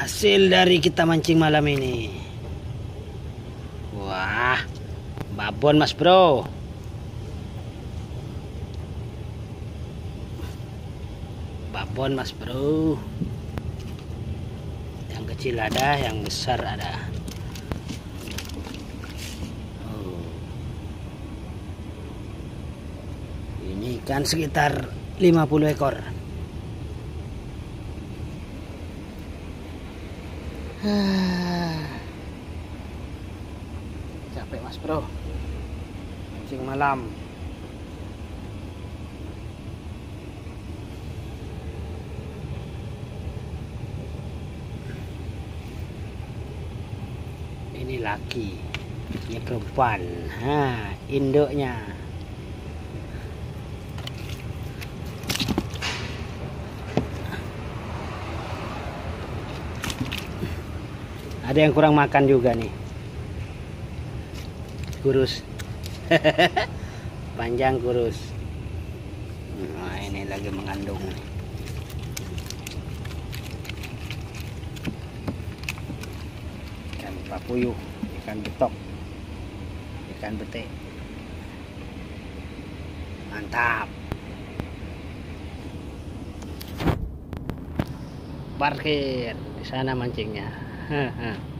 hasil dari kita mancing malam ini. Wah babon mas bro. Babon mas bro. Yang kecil ada yang besar ada. Oh. ini ikan sekitar 50 ekor capek mas bro. Mancing malam. Ini laki ini perempuan. Ha induknya ada yang kurang makan juga nih. Kurus. Panjang kurus. Nah ini lagi mengandung ikan papuyuh ikan betok ikan betik. Mantap parkir di sana mancingnya